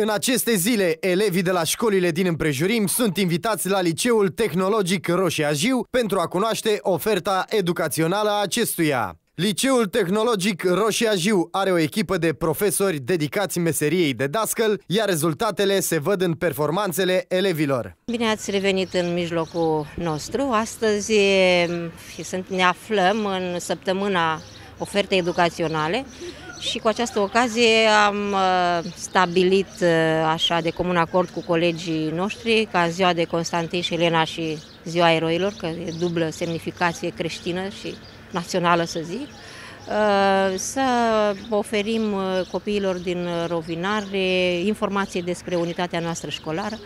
În aceste zile, elevii de la școlile din împrejurim sunt invitați la Liceul Tehnologic Roșia Jiu pentru a cunoaște oferta educațională a acestuia. Liceul Tehnologic Roșia Jiu are o echipă de profesori dedicați meseriei de dascăl, iar rezultatele se văd în performanțele elevilor. Bine ați revenit în mijlocul nostru. Astăzi ne aflăm în săptămâna ofertei educaționale și cu această ocazie am uh, stabilit uh, așa de comun acord cu colegii noștri ca ziua de Constantin și Elena și ziua eroilor, că e dublă semnificație creștină și națională să zic, uh, să oferim copiilor din Rovinare informații despre unitatea noastră școlară,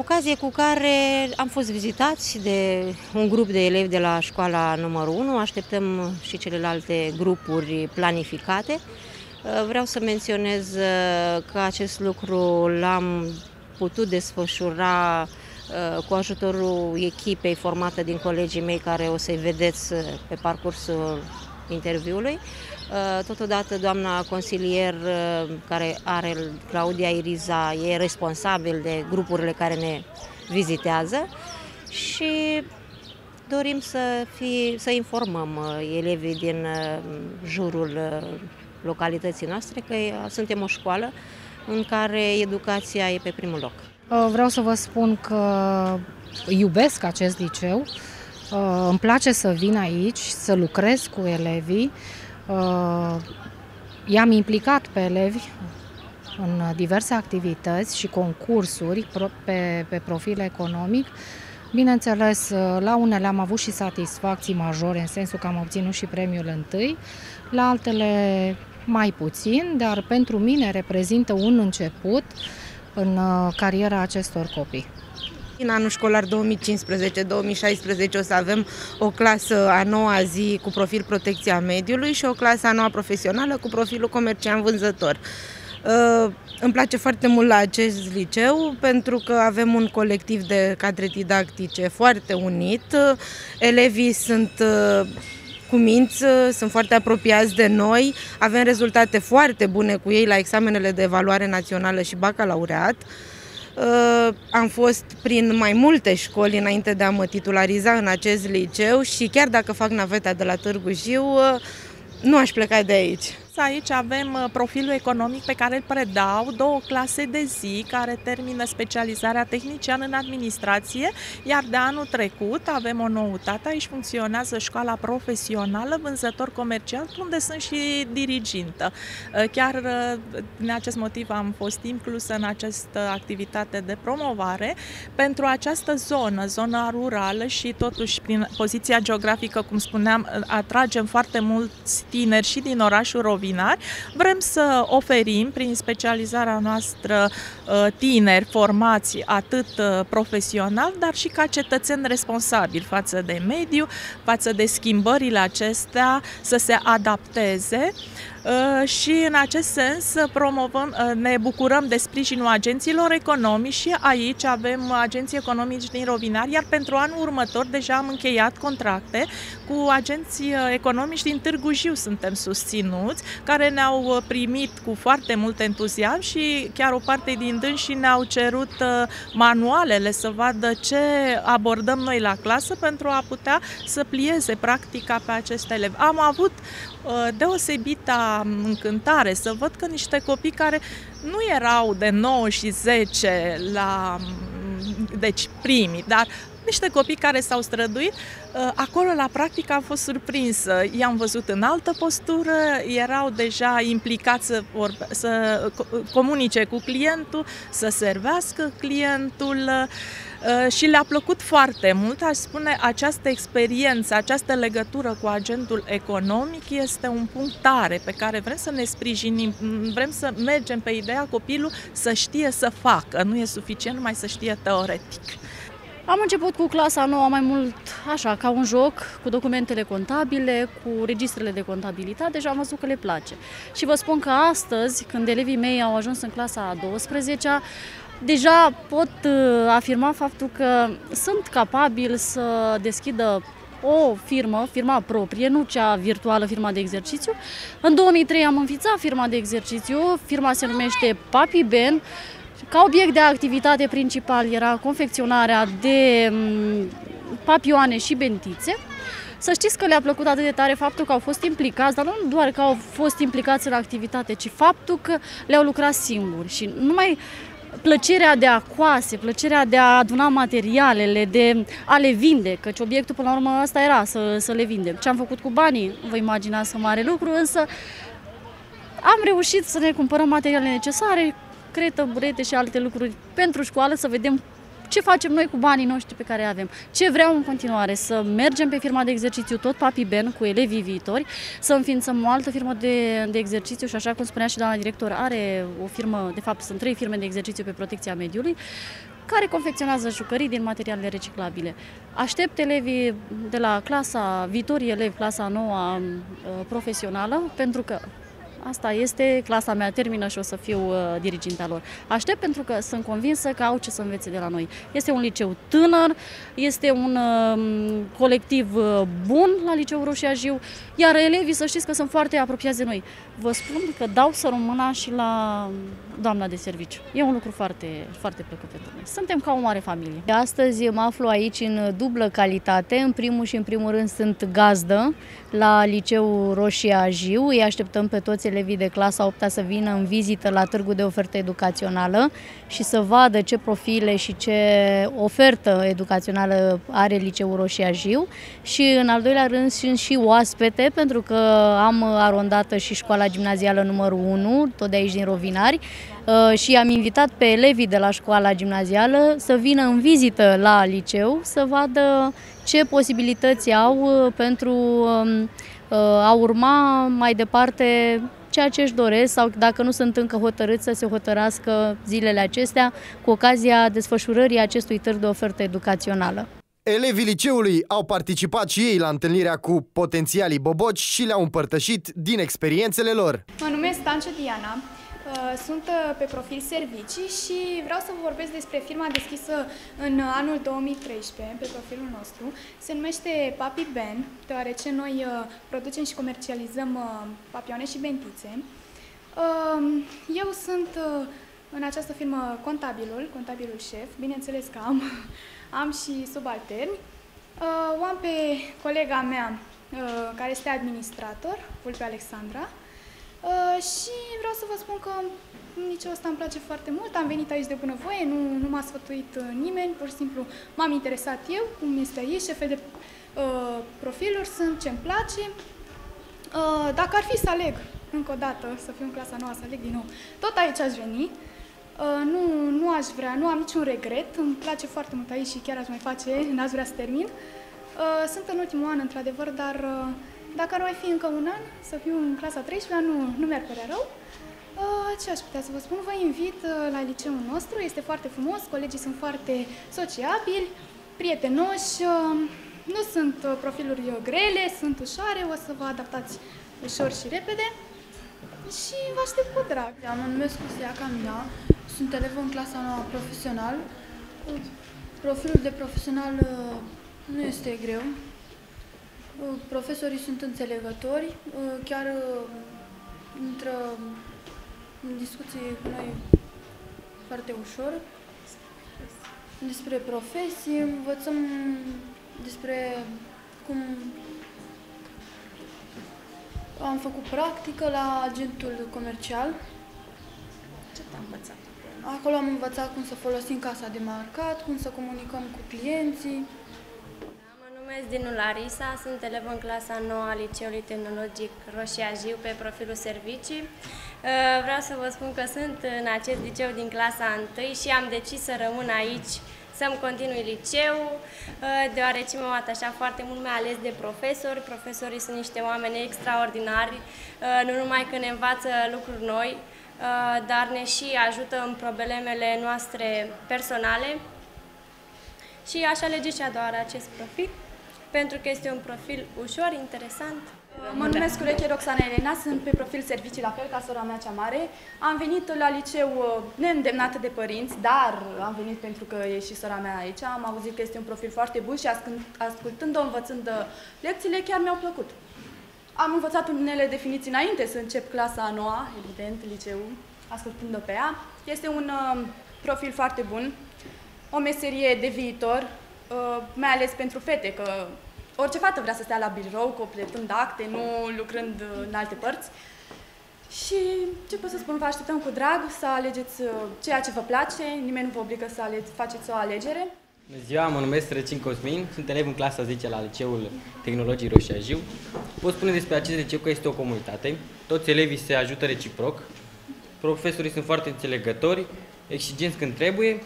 Ocazie cu care am fost vizitați de un grup de elevi de la școala numărul 1, așteptăm și celelalte grupuri planificate. Uh, vreau să menționez uh, că acest lucru l-am putut desfășura uh, cu ajutorul echipei formată din colegii mei care o să-i vedeți pe parcursul interviului. Uh, totodată doamna consilier uh, care are Claudia Iriza e responsabil de grupurile care ne vizitează și dorim să, fi, să informăm uh, elevii din jurul localității noastre că suntem o școală în care educația e pe primul loc. Vreau să vă spun că iubesc acest liceu, îmi place să vin aici, să lucrez cu elevii, Uh, i-am implicat pe elevi în diverse activități și concursuri pe, pe profil economic. Bineînțeles, uh, la unele am avut și satisfacții majore, în sensul că am obținut și premiul întâi, la altele mai puțin, dar pentru mine reprezintă un început în uh, cariera acestor copii. În anul școlar 2015-2016 o să avem o clasă a noua zi cu profil protecția mediului și o clasă a noua profesională cu profilul comerciant-vânzător. Uh, îmi place foarte mult la acest liceu pentru că avem un colectiv de cadre didactice foarte unit. Elevii sunt uh, cu minți, sunt foarte apropiați de noi, avem rezultate foarte bune cu ei la examenele de evaluare națională și bacalaureat. Uh, am fost prin mai multe școli înainte de a mă titulariza în acest liceu și chiar dacă fac naveta de la Târgu Jiu, uh, nu aș pleca de aici. Aici avem uh, profilul economic pe care îl predau, două clase de zi care termină specializarea tehnician în administrație, iar de anul trecut avem o noutate, aici funcționează școala profesională, vânzător comercial, unde sunt și dirigintă. Uh, chiar uh, din acest motiv am fost inclusă în această activitate de promovare pentru această zonă, zona rurală și totuși prin poziția geografică, cum spuneam, atragem foarte mulți tineri și din orașul Rovin veterinari, vrem să oferim prin specializarea noastră uh, tineri formați atât uh, profesional, dar și ca cetățeni responsabili față de mediu, față de schimbările acestea, să se adapteze. Uh, și în acest sens promovăm, uh, ne bucurăm de sprijinul agenților economici și aici avem agenții economici din Rovinar, iar pentru anul următor deja am încheiat contracte cu agenții uh, economici din Târgu Jiu suntem susținuți, care ne-au primit cu foarte mult entuziasm și chiar o parte din dânsii ne-au cerut manualele să vadă ce abordăm noi la clasă pentru a putea să plieze practica pe aceste elevi. Am avut deosebită încântare să văd că niște copii care nu erau de 9 și 10 la deci primii, dar niște copii care s-au străduit, uh, acolo la practică am fost surprinsă. I-am văzut în altă postură, erau deja implicați să, vorbe, să comunice cu clientul, să servească clientul, Uh, și le-a plăcut foarte mult. Aș spune, această experiență, această legătură cu agentul economic este un punct tare pe care vrem să ne sprijinim, vrem să mergem pe ideea copilul să știe să facă, nu e suficient numai să știe teoretic. Am început cu clasa nouă mai mult așa, ca un joc, cu documentele contabile, cu registrele de contabilitate și am văzut că le place. Și vă spun că astăzi, când elevii mei au ajuns în clasa a 12-a, deja pot uh, afirma faptul că sunt capabili să deschidă o firmă, firma proprie, nu cea virtuală, firma de exercițiu. În 2003 am înființat firma de exercițiu, firma se numește Papi Ben, ca obiect de activitate principal era confecționarea de mm, papioane și bentițe. Să știți că le-a plăcut atât de tare faptul că au fost implicați, dar nu doar că au fost implicați în activitate, ci faptul că le-au lucrat singuri și numai plăcerea de a coase, plăcerea de a aduna materialele, de a le vinde, căci obiectul până la urmă asta era, să, să le vindem. Ce am făcut cu banii, vă imaginați că mare lucru, însă am reușit să ne cumpărăm materialele necesare, cretă, burete și alte lucruri pentru școală, să vedem ce facem noi cu banii noștri pe care avem. Ce vreau în continuare? Să mergem pe firma de exercițiu tot Papi Ben cu elevii viitori, să înființăm o altă firmă de, de exercițiu și așa cum spunea și doamna director, are o firmă, de fapt sunt trei firme de exercițiu pe protecția mediului, care confecționează jucării din materiale reciclabile. Aștept elevii de la clasa, viitorii elevi, clasa nouă uh, profesională, pentru că Asta este, clasa mea termină și o să fiu uh, diriginta lor. Aștept pentru că sunt convinsă că au ce să învețe de la noi. Este un liceu tânăr, este un uh, colectiv uh, bun la Liceul Roșia Jiu, iar elevii să știți că sunt foarte apropiați de noi. Vă spun că dau să rămâna și la doamna de serviciu. E un lucru foarte, foarte plăcut pentru noi. Suntem ca o mare familie. Astăzi mă aflu aici în dublă calitate. În primul și în primul rând sunt gazdă la Liceul Roșia Jiu. Îi așteptăm pe toți elevii de clasa 8 să vină în vizită la Târgul de Ofertă Educațională și să vadă ce profile și ce ofertă educațională are Liceul Roșia Jiu. Și în al doilea rând sunt și oaspete, pentru că am arondată și școala gimnazială numărul 1, tot de aici din Rovinari, uh, și am invitat pe elevii de la școala gimnazială să vină în vizită la liceu, să vadă ce posibilități au uh, pentru um, uh, a urma mai departe ceea ce își doresc sau dacă nu sunt încă hotărâți să se hotărască zilele acestea cu ocazia desfășurării acestui târg de ofertă educațională. Elevii liceului au participat și ei la întâlnirea cu potențialii boboci și le-au împărtășit din experiențele lor. Mă numesc Stanciu Diana, uh, sunt uh, pe profil servicii și vreau să vă vorbesc despre firma deschisă în anul 2013 pe profilul nostru. Se numește Papi Ben, deoarece noi uh, producem și comercializăm papioane și bentițe. Eu sunt în această firmă contabilul, contabilul șef, bineînțeles că am am și subalterni. Uh, o am pe colega mea, uh, care este administrator, Vulpe Alexandra, uh, și vreau să vă spun că nici ăsta îmi place foarte mult. Am venit aici de bunăvoie, nu, nu m-a sfătuit nimeni, pur și simplu m-am interesat eu, cum este aici, șefe de uh, profiluri sunt, ce-mi place. Uh, dacă ar fi să aleg încă o dată, să fiu în clasa nouă, să aleg din nou, tot aici aș veni. Uh, Uh, nu, nu aș vrea, nu am niciun regret, îmi place foarte mult aici și chiar aș mai face, n-aș vrea să termin. Uh, sunt în ultimul an, într-adevăr, dar uh, dacă ar mai fi încă un an, să fiu în clasa 13 nu, nu mi-ar părea rău. Ce aș putea să vă spun? Vă invit la liceul nostru, este foarte frumos, colegii sunt foarte sociabili, prietenoși, nu sunt profiluri grele, sunt ușoare, o să vă adaptați ușor și repede și vă aștept cu drag. Mă numesc Costea Camila, sunt elevă în clasa nouă profesional. Profilul de profesional uh, nu este greu. Uh, profesorii sunt înțelegători, uh, chiar intră în discuții cu noi foarte ușor. Despre profesie, învățăm despre cum am făcut practică la agentul comercial. Ce te-a învățat? Acolo am învățat cum să folosim casa de marcat, cum să comunicăm cu clienții. Mă numesc Dinu Larisa, sunt elevă în clasa 9 a Liceului Tehnologic Roșia Jiu pe profilul servicii. Uh, vreau să vă spun că sunt în acest liceu din clasa 1 și am decis să rămân aici să-mi continui liceu, uh, deoarece m-am atașat foarte mult, mai ales de profesori. Profesorii sunt niște oameni extraordinari, uh, nu numai că ne învață lucruri noi, uh, dar ne și ajută în problemele noastre personale. Și aș alege și a doua acest profil. Pentru că este un profil ușor, interesant. Mă numesc Ureche Roxana Elena, sunt pe profil servicii la fel ca sora mea cea mare. Am venit la liceu uh, neîndemnată de părinți, dar am venit pentru că e și sora mea aici. Am auzit că este un profil foarte bun și ascultând-o, învățând uh, lecțiile, chiar mi-au plăcut. Am învățat unele definiții înainte să încep clasa a noua, evident, liceu, ascultând-o pe ea. Este un uh, profil foarte bun, o meserie de viitor, mai ales pentru fete, că orice fată vrea să stea la birou, completând acte, nu lucrând în alte părți. Și ce pot să spun, vă așteptăm cu drag să alegeți uh, ceea ce vă place, nimeni nu vă obligă să ale- faceți o alegere. Bună ziua, mă numesc Răcin Cosmin, sunt elev în clasa 10 la Liceul Tehnologii Roșia Jiu. Pot spune despre acest liceu că este o comunitate, toți elevii se ajută reciproc, profesorii sunt foarte înțelegători, exigenți când trebuie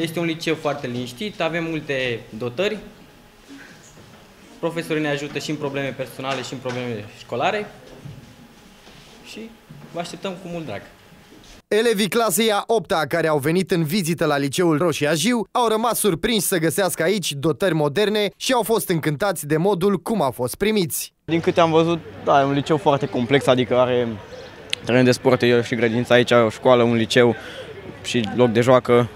Este un liceu foarte liniștit, avem multe dotări, profesorii ne ajută și în probleme personale și în probleme școlare și vă așteptăm cu mult drag. Elevii clasei a 8 -a care au venit în vizită la liceul Roșia Jiu au rămas surprinși să găsească aici dotări moderne și au fost încântați de modul cum au fost primiți. Din câte am văzut, da, e un liceu foarte complex, adică are teren de sport și grădință aici, o școală, un liceu și loc de joacă,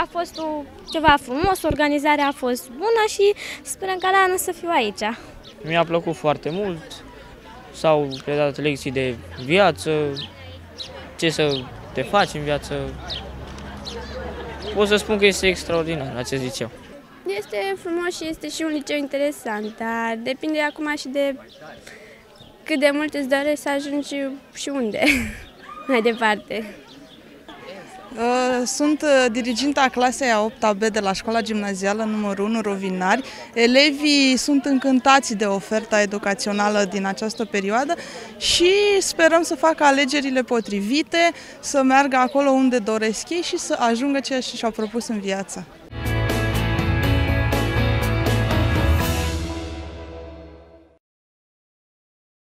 a fost o, ceva frumos, organizarea a fost bună și sperăm ca la anul să fiu aici. Mi-a plăcut foarte mult, s-au predat lecții de viață, ce să te faci în viață. Pot să spun că este extraordinar acest liceu. Este frumos și este și un liceu interesant, dar depinde acum și de cât de mult îți dorești să ajungi și unde mai departe. Uh, sunt uh, diriginta clasei a 8 B de la școala gimnazială numărul 1 Rovinari. Elevii sunt încântați de oferta educațională din această perioadă și sperăm să facă alegerile potrivite, să meargă acolo unde doresc ei și să ajungă ceea ce și-au propus în viață.